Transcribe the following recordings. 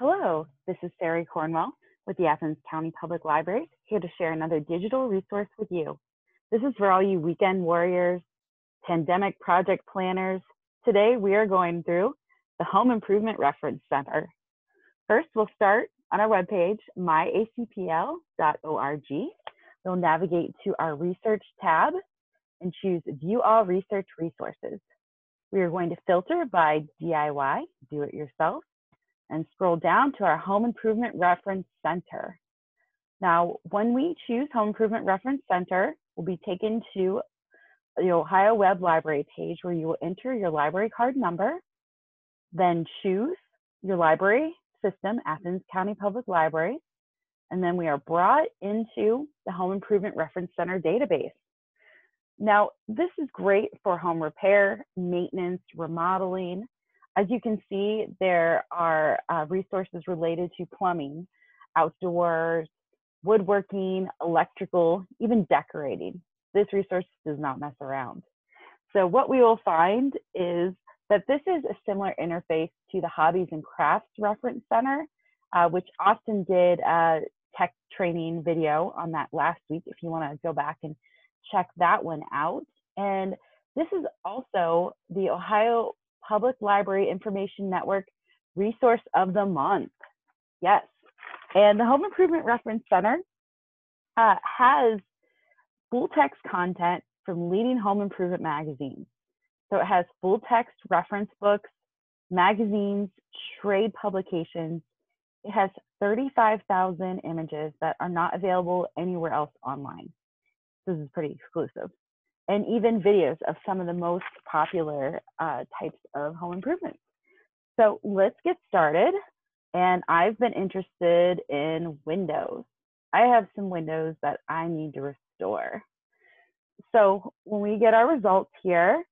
Hello, this is Sarie Cornwell with the Athens County Public Library, here to share another digital resource with you. This is for all you weekend warriors, pandemic project planners. Today we are going through the Home Improvement Reference Center. First, we'll start on our webpage, myacpl.org. We'll navigate to our research tab and choose View All Research Resources. We are going to filter by DIY, do it yourself, and scroll down to our Home Improvement Reference Center. Now, when we choose Home Improvement Reference Center, we'll be taken to the Ohio Web Library page where you will enter your library card number, then choose your library system, Athens County Public Library, and then we are brought into the Home Improvement Reference Center database. Now, this is great for home repair, maintenance, remodeling. As you can see, there are uh, resources related to plumbing, outdoors, woodworking, electrical, even decorating. This resource does not mess around. So what we will find is that this is a similar interface to the Hobbies and Crafts Reference Center, uh, which Austin did a tech training video on that last week if you want to go back and check that one out. And this is also the Ohio Public Library Information Network Resource of the Month. Yes. And the Home Improvement Reference Center uh, has full text content from leading home improvement magazines. So it has full text reference books, magazines, trade publications. It has 35,000 images that are not available anywhere else online. This is pretty exclusive. And even videos of some of the most popular uh, types of home improvements. So let's get started. And I've been interested in windows. I have some windows that I need to restore. So when we get our results here,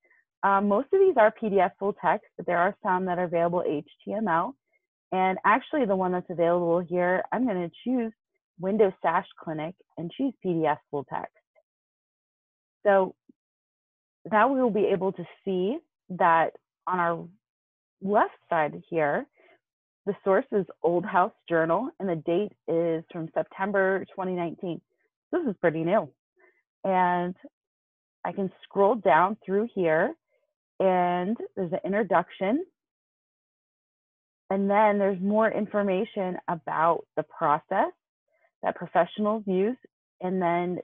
um, most of these are PDF full text, but there are some that are available HTML. And actually the one that's available here, I'm gonna choose Windows Sash Clinic and choose PDF full text. So now we will be able to see that on our left side here, the source is Old House Journal and the date is from September 2019. This is pretty new. And I can scroll down through here and there's an introduction. And then there's more information about the process that professionals use. And then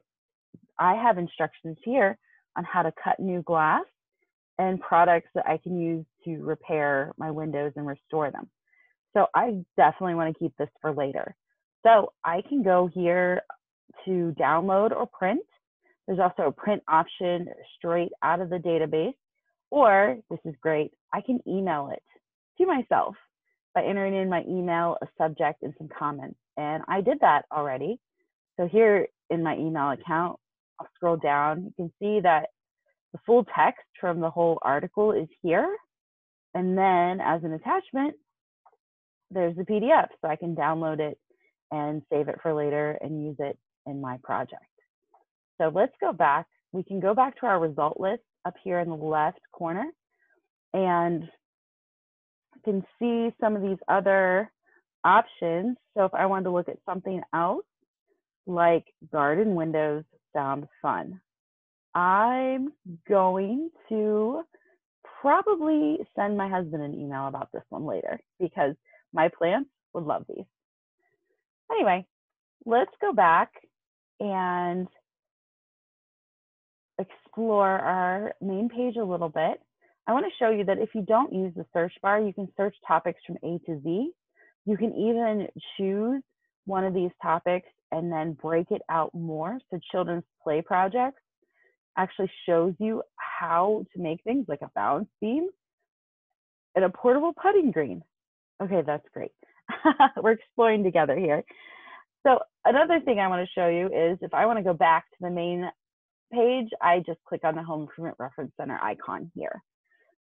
I have instructions here on how to cut new glass and products that I can use to repair my windows and restore them. So I definitely want to keep this for later. So I can go here to download or print. There's also a print option straight out of the database. Or, this is great, I can email it to myself by entering in my email, a subject, and some comments. And I did that already. So here in my email account, Scroll down. You can see that the full text from the whole article is here. And then as an attachment, there's the PDF. So I can download it and save it for later and use it in my project. So let's go back. We can go back to our result list up here in the left corner and you can see some of these other options. So if I wanted to look at something else, like garden windows sound fun. I'm going to probably send my husband an email about this one later because my plants would love these. Anyway, let's go back and explore our main page a little bit. I want to show you that if you don't use the search bar, you can search topics from A to Z. You can even choose one of these topics and then break it out more. So children's play projects actually shows you how to make things like a balance beam and a portable putting green. Okay, that's great. We're exploring together here. So another thing I want to show you is if I want to go back to the main page, I just click on the Home Improvement Reference Center icon here.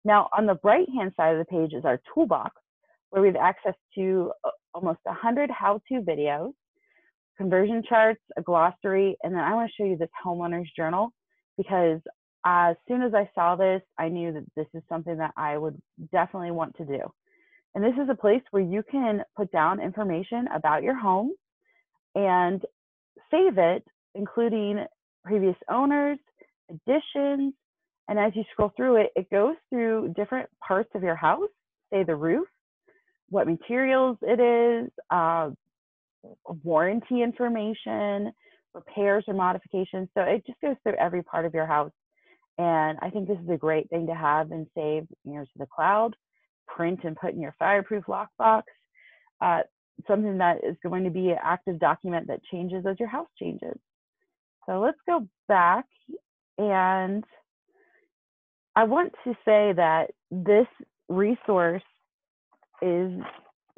Now on the right hand side of the page is our toolbox where we have access to uh, almost 100 how-to videos conversion charts, a glossary, and then I want to show you this homeowner's journal because as soon as I saw this, I knew that this is something that I would definitely want to do. And this is a place where you can put down information about your home and save it, including previous owners, additions, and as you scroll through it, it goes through different parts of your house, say the roof, what materials it is, uh, warranty information, repairs or modifications. So it just goes through every part of your house. And I think this is a great thing to have and save you know, to the cloud, print and put in your fireproof lockbox. Uh, something that is going to be an active document that changes as your house changes. So let's go back and I want to say that this resource is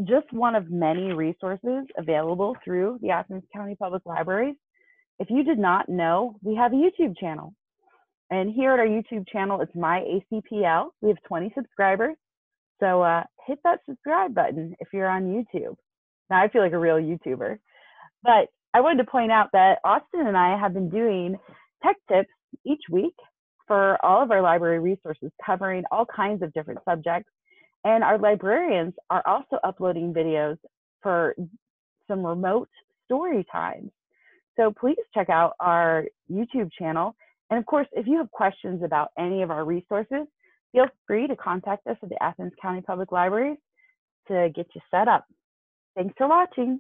just one of many resources available through the Athens County Public Libraries. If you did not know, we have a YouTube channel. And here at our YouTube channel, it's my ACPL. We have 20 subscribers. So uh, hit that subscribe button if you're on YouTube. Now I feel like a real YouTuber. But I wanted to point out that Austin and I have been doing tech tips each week for all of our library resources covering all kinds of different subjects. And our librarians are also uploading videos for some remote story times. So please check out our YouTube channel. And of course, if you have questions about any of our resources, feel free to contact us at the Athens County Public Libraries to get you set up. Thanks for watching.